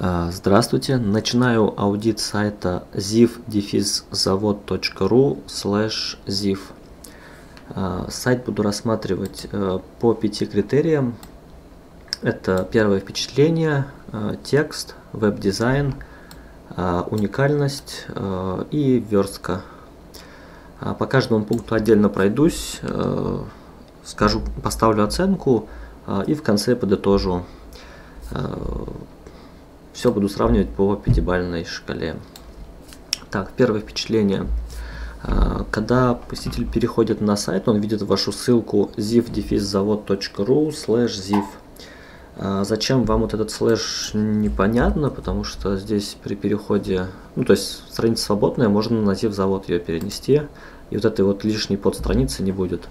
А, здравствуйте, начинаю аудит сайта ziv-завод.ru ziv. А, сайт буду рассматривать э, по пяти критериям. Это первое впечатление, э, текст, веб-дизайн, э, уникальность и верстка. А, по каждому пункту отдельно пройдусь, скажу, поставлю оценку и в конце подытожу все буду сравнивать по пятибалльной шкале. Так, первое впечатление. А, когда посетитель переходит на сайт, он видит вашу ссылку ziv-завод.ru ziv. А, зачем вам вот этот слэш непонятно, потому что здесь при переходе, ну то есть страница свободная, можно на ziv завод ее перенести, и вот этой вот лишней подстраницы не будет.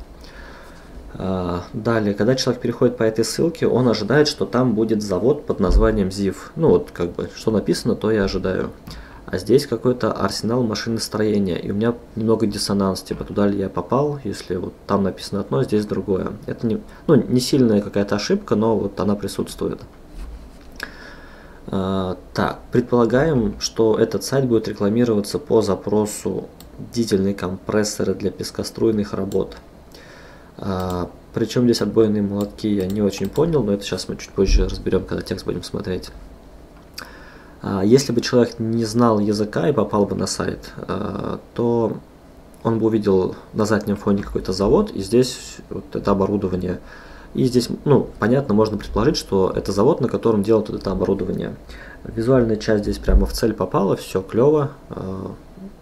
А, далее, когда человек переходит по этой ссылке, он ожидает, что там будет завод под названием ZIF. Ну вот, как бы, что написано, то я ожидаю. А здесь какой-то арсенал машиностроения, и у меня немного диссонанс, типа туда ли я попал, если вот там написано одно, здесь другое. Это не, ну, не сильная какая-то ошибка, но вот она присутствует. А, так, предполагаем, что этот сайт будет рекламироваться по запросу дизельные компрессоры для пескоструйных работ. А, причем здесь отбойные молотки я не очень понял, но это сейчас мы чуть позже разберем, когда текст будем смотреть. А, если бы человек не знал языка и попал бы на сайт, а, то он бы увидел на заднем фоне какой-то завод, и здесь вот это оборудование. И здесь, ну, понятно, можно предположить, что это завод, на котором делают это оборудование. Визуальная часть здесь прямо в цель попала, все клево,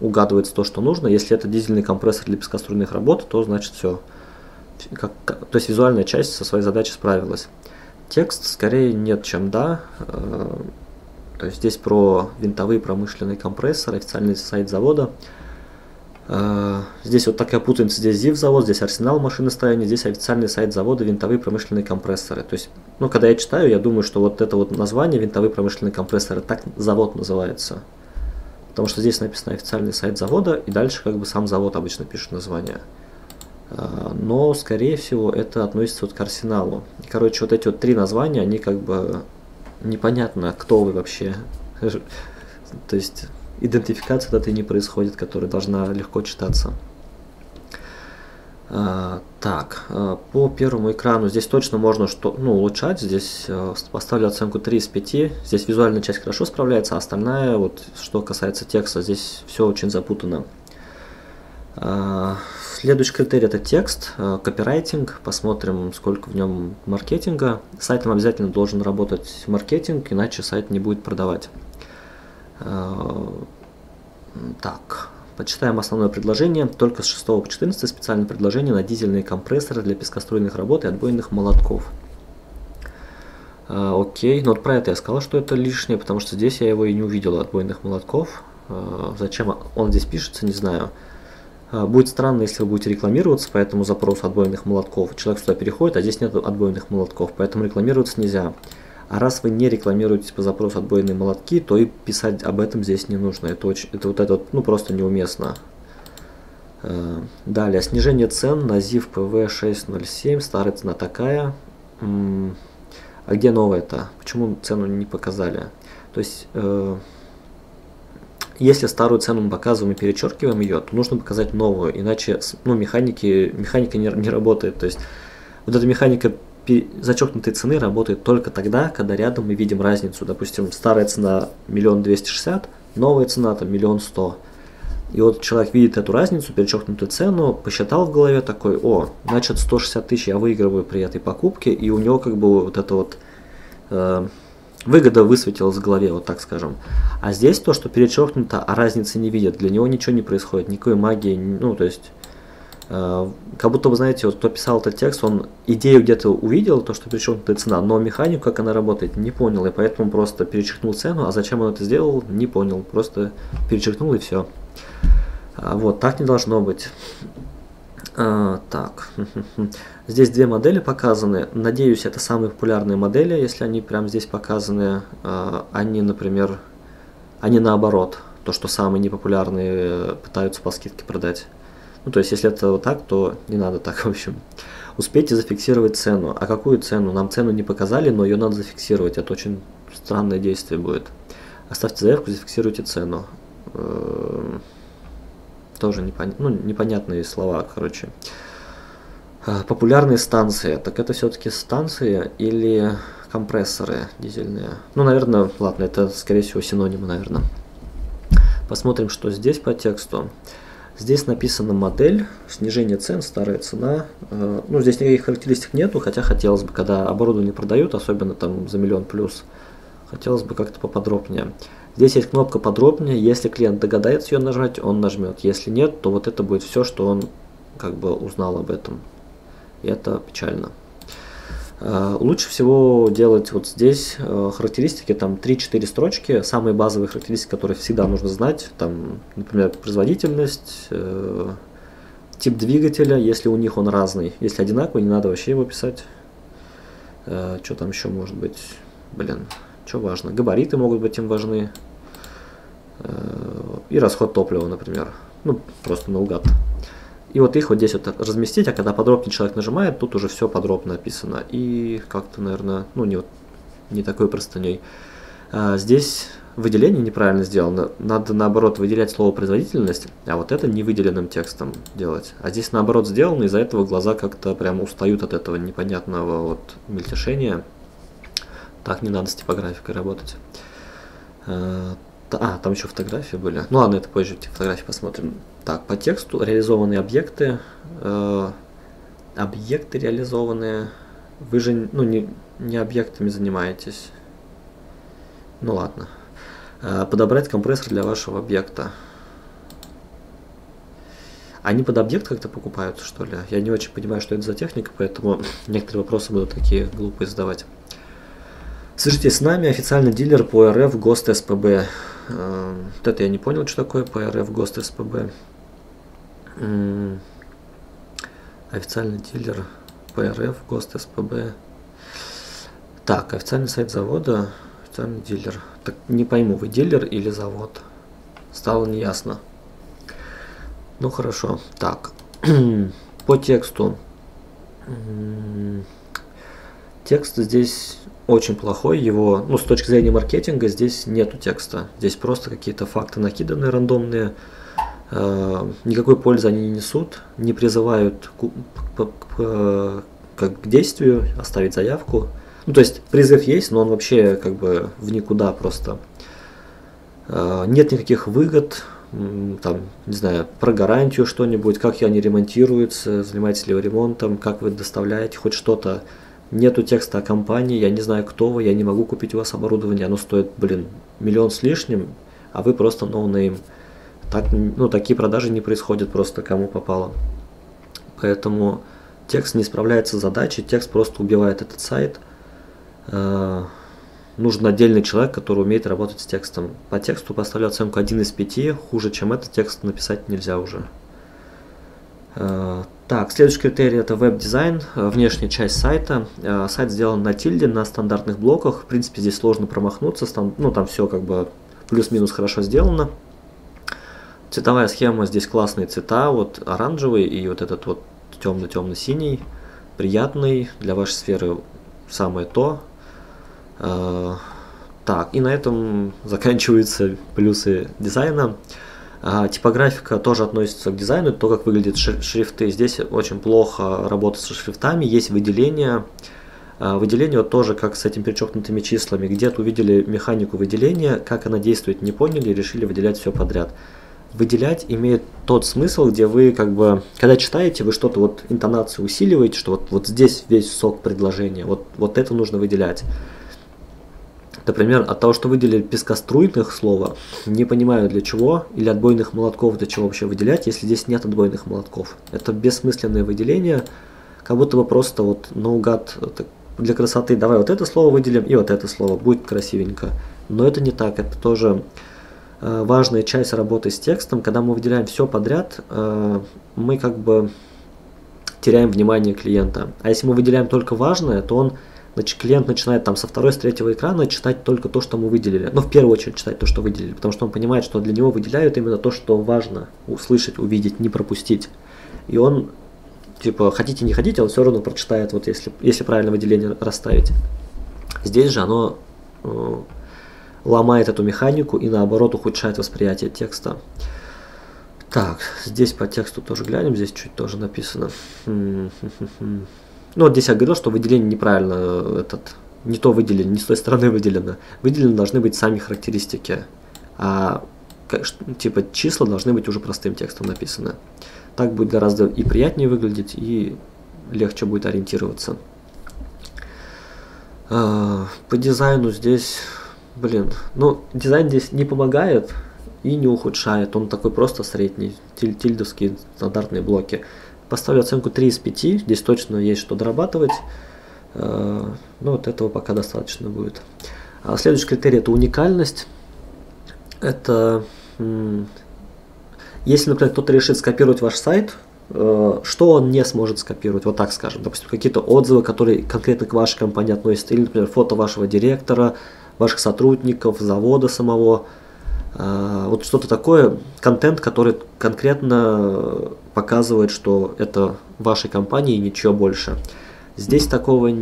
угадывается то, что нужно. Если это дизельный компрессор для пескоструйных работ, то значит все, как, то есть визуальная часть со своей задачей справилась. Текст скорее нет, чем да. Э, то есть здесь про винтовые промышленные компрессоры, официальный сайт завода. Э, здесь вот такая путаница, здесь ZIV завод, здесь арсенал машиностроения, здесь официальный сайт завода винтовые промышленные компрессоры. То есть, ну, когда я читаю, я думаю, что вот это вот название винтовые промышленные компрессоры, так завод называется. Потому что здесь написано официальный сайт завода, и дальше как бы сам завод обычно пишет название. А, но, скорее всего, это относится вот к арсеналу. Короче, вот эти вот три названия, они как бы непонятно, кто вы вообще. То есть идентификация даты не происходит, которая должна легко читаться. А, так, а, по первому экрану здесь точно можно что, ну, улучшать. Здесь а, поставлю оценку 3 из 5. Здесь визуальная часть хорошо справляется, а остальная, вот, что касается текста, здесь все очень запутано. А, Следующий критерий это текст, э, копирайтинг. Посмотрим, сколько в нем маркетинга. Сайтом обязательно должен работать маркетинг, иначе сайт не будет продавать. Э, так, почитаем основное предложение. Только с 6 по 14 специальное предложение на дизельные компрессоры для пескоструйных работ и отбойных молотков. Окей, но вот про это я сказал, что это лишнее, потому что здесь я его и не увидел, отбойных молотков. Зачем он здесь пишется, не знаю. А, будет странно, если вы будете рекламироваться по этому запросу отбойных молотков. Человек сюда переходит, а здесь нет отбойных молотков, поэтому рекламироваться нельзя. А раз вы не рекламируетесь по запросу отбойные молотки, то и писать об этом здесь не нужно. Это, очень, это вот это ну, просто неуместно. А, далее, снижение цен на ZIF PV 607, старая цена такая. А где новая-то? Почему цену не показали? То есть э, если старую цену мы показываем и перечеркиваем ее, то нужно показать новую, иначе ну, механики, механика не, не работает. То есть вот эта механика зачеркнутой цены работает только тогда, когда рядом мы видим разницу. Допустим, старая цена миллион двести шестьдесят, новая цена там миллион сто. И вот человек видит эту разницу, перечеркнутую цену, посчитал в голове такой, о, значит 160 тысяч я выигрываю при этой покупке, и у него как бы вот это вот э, выгода высветилась в голове, вот так скажем. А здесь то, что перечеркнуто, а разницы не видят, для него ничего не происходит, никакой магии, ну, то есть, э, как будто бы, знаете, вот кто писал этот текст, он идею где-то увидел, то, что перечеркнутая цена, но механику, как она работает, не понял, и поэтому просто перечеркнул цену, а зачем он это сделал, не понял, просто перечеркнул и все. А, вот, так не должно быть. А, так, здесь две модели показаны. Надеюсь, это самые популярные модели, если они прямо здесь показаны. А, они, например, они наоборот. То, что самые непопулярные пытаются по скидке продать. Ну, то есть, если это вот так, то не надо так, в общем. Успейте зафиксировать цену. А какую цену? Нам цену не показали, но ее надо зафиксировать. Это очень странное действие будет. Оставьте заявку, зафиксируйте цену. Тоже непон... ну, непонятные слова, короче. Э, популярные станции. Так это все-таки станции или компрессоры дизельные? Ну, наверное, ладно, это скорее всего синонимы, наверное. Посмотрим, что здесь по тексту. Здесь написана модель, снижение цен, старая цена. Э, ну, здесь никаких характеристик нету, хотя хотелось бы, когда оборудование продают, особенно там за миллион плюс, хотелось бы как-то поподробнее. Здесь есть кнопка подробнее, если клиент догадается ее нажать, он нажмет. Если нет, то вот это будет все, что он как бы узнал об этом. И это печально. Э, лучше всего делать вот здесь э, характеристики, там 3-4 строчки, самые базовые характеристики, которые всегда нужно знать, там, например, производительность, э, тип двигателя, если у них он разный, если одинаковый, не надо вообще его писать. Что там еще может быть? Блин, что важно? Габариты могут быть им важны. И расход топлива, например. Ну, просто наугад. И вот их вот здесь вот разместить, а когда подробнее человек нажимает, тут уже все подробно описано. И как-то, наверное, ну не, вот, не такой простыней. А здесь выделение неправильно сделано. Надо наоборот выделять слово производительность, а вот это не выделенным текстом делать. А здесь наоборот сделано, из-за этого глаза как-то прям устают от этого непонятного вот мельтешения. Так не надо с типографикой работать. А, там еще фотографии были. Ну ладно, это позже фотографии посмотрим. Так, по тексту реализованные объекты. Э, объекты реализованные. Вы же ну, не, не объектами занимаетесь. Ну ладно. Э, подобрать компрессор для вашего объекта. Они под объект как-то покупаются, что ли? Я не очень понимаю, что это за техника, поэтому некоторые вопросы будут такие глупые задавать. Свяжитесь с нами, официальный дилер по РФ ГОСТ СПБ. Э, вот это я не понял, что такое по РФ ГОСТ СПБ официальный дилер ПРФ, ГОСТ, СПБ. Так, официальный сайт завода, официальный дилер. Так не пойму, вы дилер или завод? Стало неясно. Ну хорошо, так. По тексту. Текст здесь очень плохой, его, ну, с точки зрения маркетинга, здесь нету текста. Здесь просто какие-то факты накиданы рандомные, Э, никакой пользы они не несут, не призывают к, к, к действию, оставить заявку. Ну, то есть призыв есть, но он вообще как бы в никуда просто. Э, нет никаких выгод, там, не знаю, про гарантию что-нибудь, как они ремонтируются, занимаетесь ли вы ремонтом, как вы доставляете хоть что-то. Нету текста о компании, я не знаю, кто вы, я не могу купить у вас оборудование, оно стоит, блин, миллион с лишним, а вы просто no name. Так, ну, такие продажи не происходят просто кому попало. Поэтому текст не справляется с задачей, текст просто убивает этот сайт. Э, нужен отдельный человек, который умеет работать с текстом. По тексту поставлю оценку 1 из 5, хуже, чем этот текст написать нельзя уже. Э, так, следующий критерий это веб-дизайн, э, внешняя часть сайта. Сайт сделан на тильде, на стандартных блоках. В принципе, здесь сложно промахнуться, ну там все как бы плюс-минус хорошо сделано. Цветовая схема здесь классные цвета, вот оранжевый и вот этот вот темно-темно-синий, приятный для вашей сферы самое то. А, так, и на этом заканчиваются плюсы дизайна. А, типографика тоже относится к дизайну, то, как выглядят шрифты. Здесь очень плохо работать со шрифтами, есть выделение. А, выделение вот тоже как с этими перечеркнутыми числами. Где-то увидели механику выделения, как она действует, не поняли, решили выделять все подряд выделять имеет тот смысл, где вы как бы, когда читаете, вы что-то вот интонацию усиливаете, что вот, вот здесь весь сок предложения, вот, вот это нужно выделять. Например, от того, что выделили пескоструйных слова, не понимаю для чего, или отбойных молотков для чего вообще выделять, если здесь нет отбойных молотков. Это бессмысленное выделение, как будто бы просто вот наугад для красоты давай вот это слово выделим и вот это слово, будет красивенько. Но это не так, это тоже Э, важная часть работы с текстом, когда мы выделяем все подряд, э, мы как бы теряем внимание клиента. А если мы выделяем только важное, то он, значит, клиент начинает там со второй, с третьего экрана читать только то, что мы выделили. Ну, в первую очередь читать то, что выделили, потому что он понимает, что для него выделяют именно то, что важно услышать, увидеть, не пропустить. И он, типа, хотите, не хотите, он все равно прочитает, вот если, если правильно выделение расставить. Здесь же оно э, ломает эту механику и наоборот ухудшает восприятие текста. Так, здесь по тексту тоже глянем, здесь чуть тоже написано. Ну вот здесь я говорил, что выделение неправильно э, этот, не то выделено, не с той стороны выделено. Выделены должны быть сами характеристики, а типа числа должны быть уже простым текстом написаны. Так будет гораздо и приятнее выглядеть, и легче будет ориентироваться. А, по дизайну здесь, блин, ну дизайн здесь не помогает и не ухудшает, он такой просто средний, тиль тильдовские стандартные блоки. Поставлю оценку 3 из 5, здесь точно есть что дорабатывать, а, ну вот этого пока достаточно будет. А следующий критерий это уникальность. Это если, например, кто-то решит скопировать ваш сайт, э, что он не сможет скопировать, вот так скажем, допустим, какие-то отзывы, которые конкретно к вашей компании относятся, или, например, фото вашего директора, ваших сотрудников, завода самого, э, вот что-то такое, контент, который конкретно показывает, что это вашей компании и ничего больше. Здесь такого я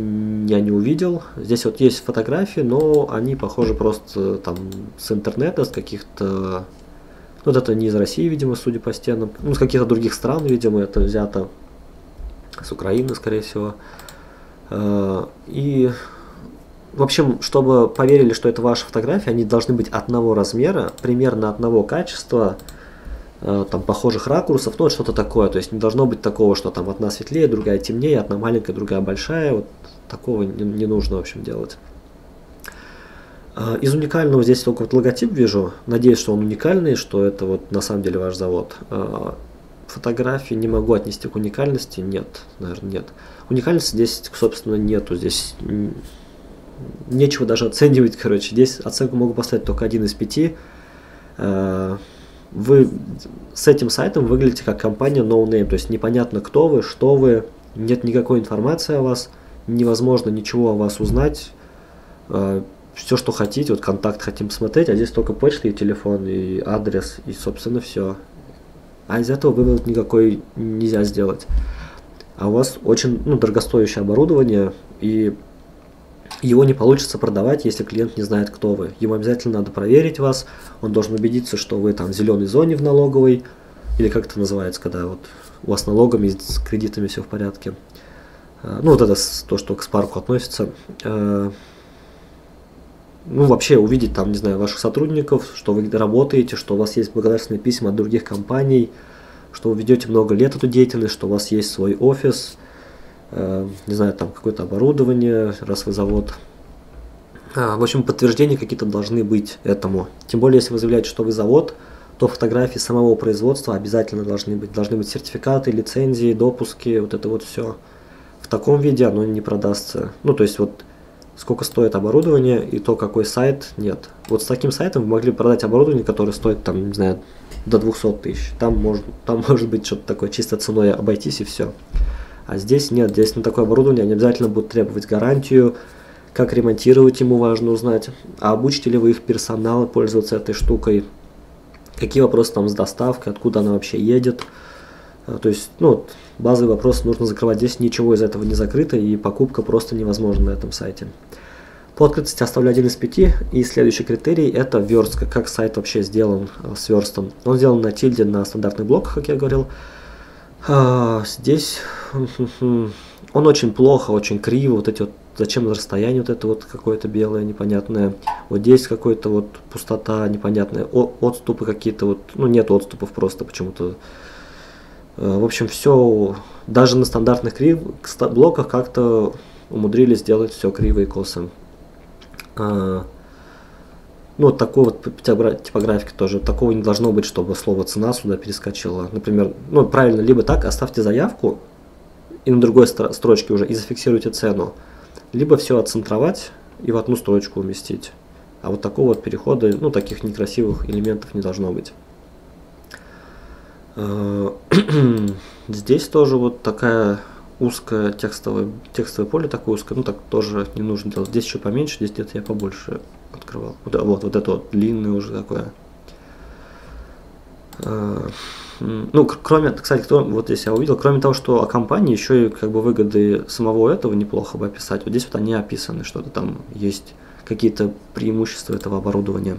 не увидел. Здесь вот есть фотографии, но они похожи просто там с интернета, с каких-то... Ну, вот это не из России, видимо, судя по стенам. Ну, с каких-то других стран, видимо, это взято. С Украины, скорее всего. Э, и, в общем, чтобы поверили, что это ваша фотография, они должны быть одного размера, примерно одного качества, Э, там похожих ракурсов, ну вот что-то такое. То есть не должно быть такого, что там одна светлее, другая темнее, одна маленькая, другая большая. Вот такого не, не нужно, в общем, делать. Э, из уникального здесь только вот логотип вижу. Надеюсь, что он уникальный, что это вот на самом деле ваш завод. Э, фотографии не могу отнести к уникальности. Нет, наверное, нет. Уникальности здесь, собственно, нету. Здесь нечего даже оценивать, короче. Здесь оценку могу поставить только один из пяти вы с этим сайтом выглядите как компания no name, то есть непонятно кто вы, что вы, нет никакой информации о вас, невозможно ничего о вас узнать, э, все, что хотите, вот контакт хотим посмотреть, а здесь только почта и телефон, и адрес, и, собственно, все. А из этого вывод никакой нельзя сделать. А у вас очень ну, дорогостоящее оборудование, и его не получится продавать, если клиент не знает, кто вы. Ему обязательно надо проверить вас, он должен убедиться, что вы там в зеленой зоне в налоговой, или как это называется, когда вот у вас налогами, с кредитами все в порядке. А, ну, вот это то, что к спарку относится. А, ну, вообще увидеть там, не знаю, ваших сотрудников, что вы работаете, что у вас есть благодарственные письма от других компаний, что вы ведете много лет эту деятельность, что у вас есть свой офис – Э, не знаю, там какое-то оборудование, раз вы завод. А, в общем, подтверждения какие-то должны быть этому. Тем более, если вы заявляете, что вы завод, то фотографии самого производства обязательно должны быть. Должны быть сертификаты, лицензии, допуски, вот это вот все. В таком виде оно не продастся. Ну, то есть вот сколько стоит оборудование и то, какой сайт, нет. Вот с таким сайтом вы могли продать оборудование, которое стоит, там, не знаю, до 200 тысяч. Там может, там может быть что-то такое, чисто ценой обойтись и все. А здесь нет, здесь на такое оборудование они обязательно будут требовать гарантию, как ремонтировать ему важно узнать, а обучите ли вы их персонал пользоваться этой штукой, какие вопросы там с доставкой, откуда она вообще едет. А, то есть, ну, базовый вопрос нужно закрывать. Здесь ничего из этого не закрыто, и покупка просто невозможна на этом сайте. По открытости оставлю один из пяти. И следующий критерий это верстка, как сайт вообще сделан, а, сверстан. Он сделан на тильде на стандартных блоках, как я говорил. А, здесь он очень плохо, очень криво, вот эти вот, зачем расстояние вот это вот какое-то белое непонятное, вот здесь какой-то вот пустота непонятная, О, отступы какие-то вот, ну нет отступов просто почему-то. А, в общем, все, даже на стандартных крив, блоках как-то умудрились сделать все криво и косо. А, ну, вот такой вот типографики тоже. Такого не должно быть, чтобы слово цена сюда перескочило. Например, ну, правильно, либо так, оставьте заявку, и на другой строчке уже, и зафиксируйте цену. Либо все отцентровать и в одну строчку уместить. А вот такого вот перехода, ну, таких некрасивых элементов не должно быть. Э, здесь тоже вот такая узкое текстовое, текстовое поле такое узкое, ну так тоже не нужно делать. Здесь еще поменьше, здесь где-то я побольше открывал. Вот, вот, вот это вот длинное уже такое. А, ну, кроме, кстати, кто, вот здесь я увидел, кроме того, что о компании, еще и как бы выгоды самого этого неплохо бы описать. Вот здесь вот они описаны, что-то там есть какие-то преимущества этого оборудования.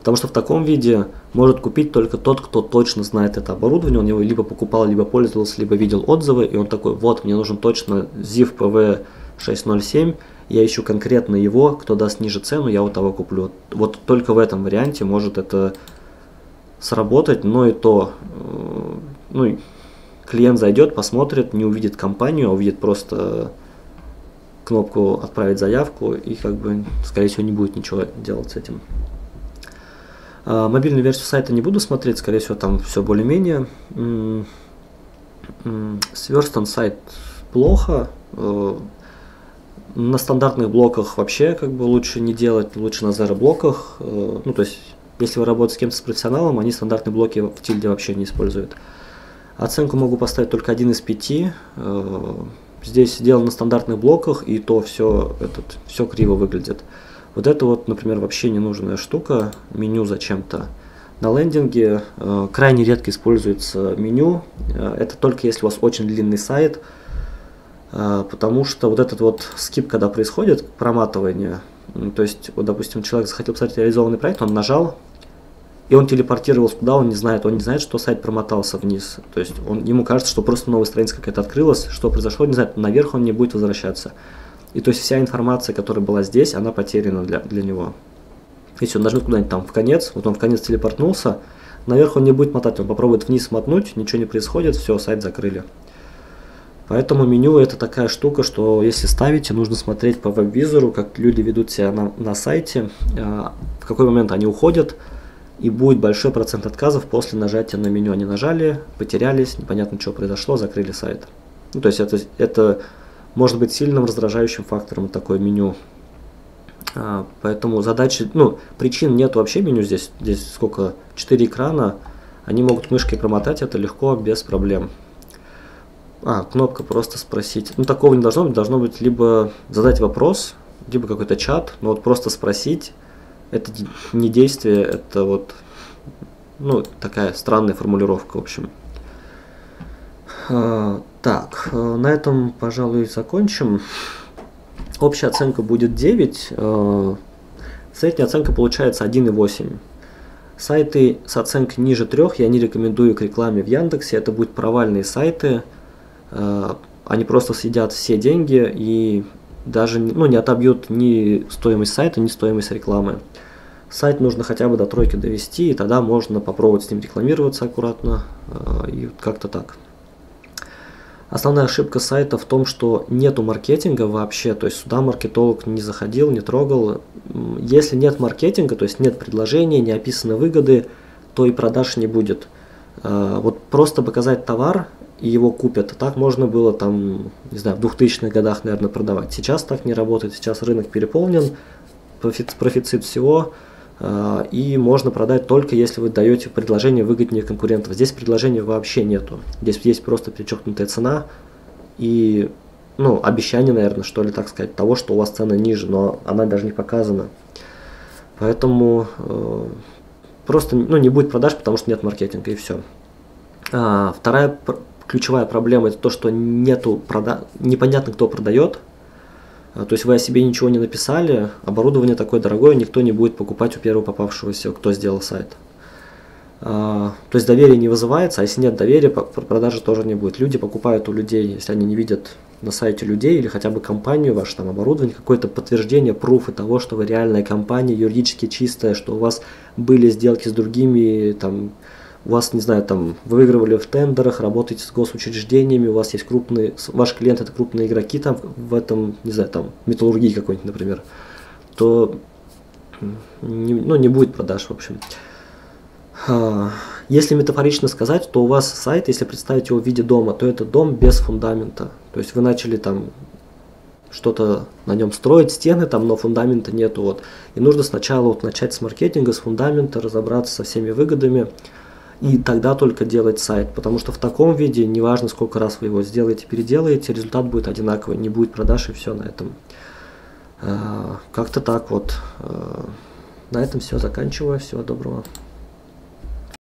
Потому что в таком виде может купить только тот, кто точно знает это оборудование. Он его либо покупал, либо пользовался, либо видел отзывы. И он такой, вот, мне нужен точно ZIF PV 607. Я ищу конкретно его, кто даст ниже цену, я вот того куплю. Вот только в этом варианте может это сработать, но и то, э, ну, клиент зайдет, посмотрит, не увидит компанию, а увидит просто кнопку «Отправить заявку» и как бы, скорее всего, не будет ничего делать с этим. А, мобильную версию сайта не буду смотреть, скорее всего, там все более-менее. Сверстан сайт плохо. На стандартных блоках вообще как бы лучше не делать, лучше на zero блоках. Э, ну, то есть, если вы работаете с кем-то с профессионалом, они стандартные блоки в тильде вообще не используют. Оценку могу поставить только один из пяти. Э, здесь сделано на стандартных блоках, и то все, этот, все криво выглядит. Вот это вот, например, вообще ненужная штука, меню зачем-то. На лендинге э, крайне редко используется меню. Это только если у вас очень длинный сайт, потому что вот этот вот скип, когда происходит, проматывание, то есть, вот, допустим, человек захотел посмотреть реализованный проект, он нажал, и он телепортировался туда, он не знает, он не знает, что сайт промотался вниз. То есть он, ему кажется, что просто новая страница какая-то открылась, что произошло, не знает, наверх он не будет возвращаться. И то есть вся информация, которая была здесь, она потеряна для, для него. Если он нажмет куда-нибудь там в конец, вот он в конец телепортнулся, наверх он не будет мотать, он попробует вниз мотнуть, ничего не происходит, все, сайт закрыли. Поэтому меню это такая штука, что если ставите, нужно смотреть по веб-визору, как люди ведут себя на, на сайте, э, в какой момент они уходят, и будет большой процент отказов после нажатия на меню. Они нажали, потерялись, непонятно, что произошло, закрыли сайт. Ну, то есть это, это может быть сильным раздражающим фактором такое меню. А, поэтому задачи, ну, причин нет вообще меню здесь, здесь сколько, 4 экрана, они могут мышкой промотать это легко, без проблем. А, кнопка просто спросить. Ну, такого не должно быть, должно быть либо задать вопрос, либо какой-то чат, но вот просто спросить, это не действие, это вот, ну, такая странная формулировка, в общем. А, так, э, на этом, пожалуй, закончим. Общая оценка будет 9, э, средняя оценка получается 1,8. Сайты с оценкой ниже 3 я не рекомендую к рекламе в Яндексе, это будут провальные сайты, они просто съедят все деньги и даже ну, не отобьют ни стоимость сайта, ни стоимость рекламы. Сайт нужно хотя бы до тройки довести, и тогда можно попробовать с ним рекламироваться аккуратно, э, и как-то так. Основная ошибка сайта в том, что нету маркетинга вообще, то есть сюда маркетолог не заходил, не трогал. Если нет маркетинга, то есть нет предложения, не описаны выгоды, то и продаж не будет. Э, вот просто показать товар и его купят. Так можно было там, не знаю, в 2000-х годах, наверное, продавать. Сейчас так не работает, сейчас рынок переполнен, профицит всего, э, и можно продать только если вы даете предложение выгоднее конкурентов. Здесь предложения вообще нету. Здесь есть просто перечеркнутая цена и ну, обещание, наверное, что ли, так сказать, того, что у вас цена ниже, но она даже не показана. Поэтому э, просто ну, не будет продаж, потому что нет маркетинга и все. А, вторая ключевая проблема это то, что нету прода... непонятно, кто продает. А, то есть вы о себе ничего не написали, оборудование такое дорогое, никто не будет покупать у первого попавшегося, кто сделал сайт. А, то есть доверие не вызывается, а если нет доверия, продажи тоже не будет. Люди покупают у людей, если они не видят на сайте людей или хотя бы компанию, ваше там оборудование, какое-то подтверждение, пруфы того, что вы реальная компания, юридически чистая, что у вас были сделки с другими там у вас, не знаю, там, вы выигрывали в тендерах, работаете с госучреждениями, у вас есть крупные, ваш клиент это крупные игроки там в этом, не знаю, там, металлургии какой-нибудь, например, то не, ну, не будет продаж, в общем. А, если метафорично сказать, то у вас сайт, если представить его в виде дома, то это дом без фундамента. То есть вы начали там что-то на нем строить, стены там, но фундамента нету. Вот. И нужно сначала вот начать с маркетинга, с фундамента, разобраться со всеми выгодами, и тогда только делать сайт, потому что в таком виде, неважно сколько раз вы его сделаете, переделаете, результат будет одинаковый, не будет продаж и все на этом. А, как-то так вот. А, на этом все заканчиваю. Всего доброго.